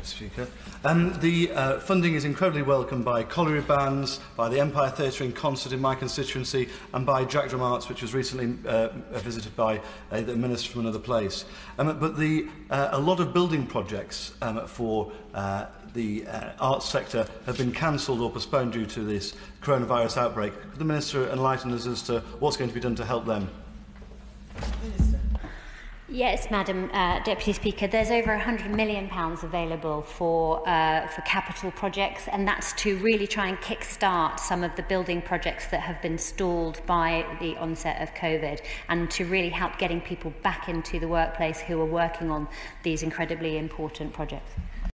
Mr Speaker. Um, the uh, funding is incredibly welcomed by colliery bands, by the Empire Theatre in concert in my constituency, and by Jack Drum Arts, which was recently uh, visited by uh, the minister from another place. Um, but the, uh, a lot of building projects um, for uh, the uh, arts sector have been cancelled or postponed due to this coronavirus outbreak. Could the Minister enlighten us as to what's going to be done to help them? Yes, Madam uh, Deputy Speaker, there's over 100 million pounds available for uh, for capital projects, and that's to really try and kick-start some of the building projects that have been stalled by the onset of COVID, and to really help getting people back into the workplace who are working on these incredibly important projects.